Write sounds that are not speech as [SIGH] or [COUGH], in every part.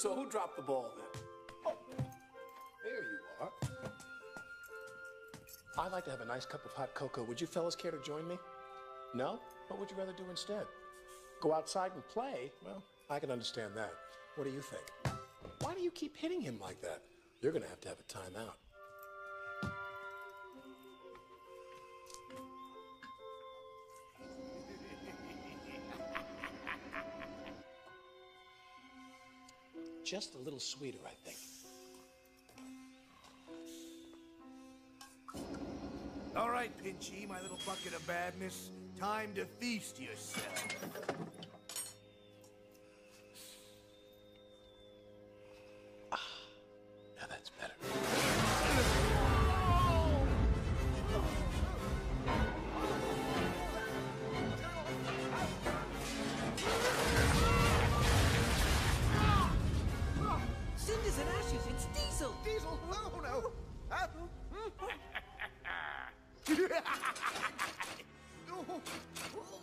So who dropped the ball then? Oh, there you are. I'd like to have a nice cup of hot cocoa. Would you fellas care to join me? No? What would you rather do instead? Go outside and play? Well, I can understand that. What do you think? Why do you keep hitting him like that? You're gonna have to have a timeout. Just a little sweeter, I think. All right, Pinchy, my little bucket of badness. Time to feast yourself. No!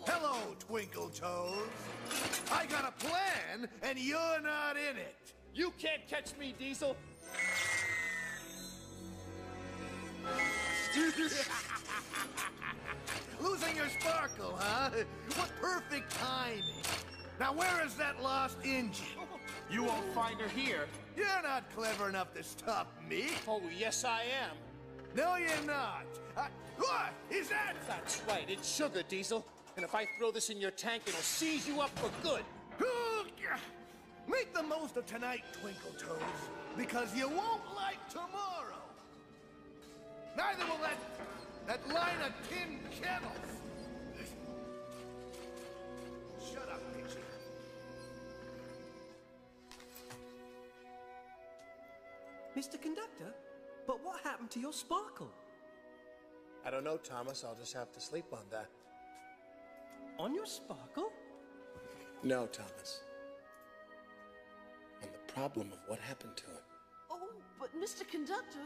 Hello, Twinkle Toes. I got a plan, and you're not in it. You can't catch me, Diesel. [LAUGHS] Losing your sparkle, huh? What perfect timing. Now, where is that lost engine? You won't find her here. You're not clever enough to stop me. Oh, yes, I am. No, you're not. I, what is that? That's right, it's sugar, Diesel. And if I throw this in your tank, it'll seize you up for good. Make the most of tonight, Twinkle Toes, because you won't like tomorrow. Neither will that that line of tin kettles. Mr. Conductor, but what happened to your sparkle? I don't know, Thomas. I'll just have to sleep on that. On your sparkle? No, Thomas. On the problem of what happened to it. Oh, but Mr. Conductor,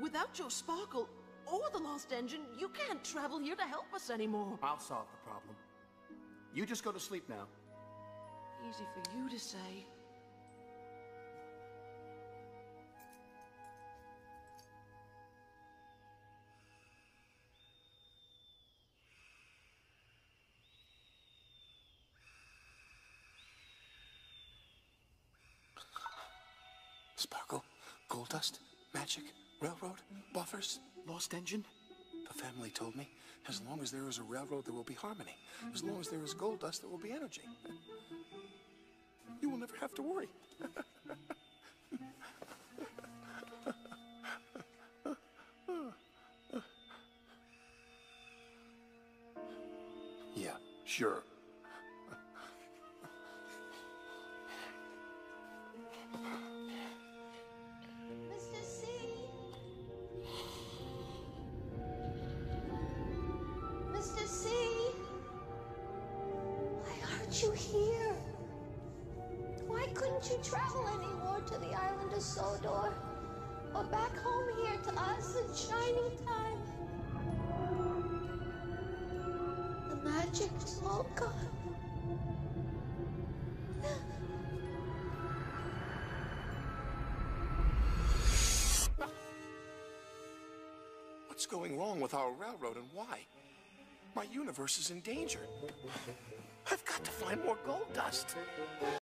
without your sparkle or the lost engine, you can't travel here to help us anymore. I'll solve the problem. You just go to sleep now. Easy for you to say. Gold dust, magic, railroad, buffers, lost engine. The family told me, as long as there is a railroad, there will be harmony. As long as there is gold dust, there will be energy. You will never have to worry. [LAUGHS] yeah, sure. Why aren't you here? Why couldn't you travel anymore to the island of Sodor? Or back home here to us in shining time? The magic is all gone. What's going wrong with our railroad and why? My universe is in danger. I've got to find more gold dust.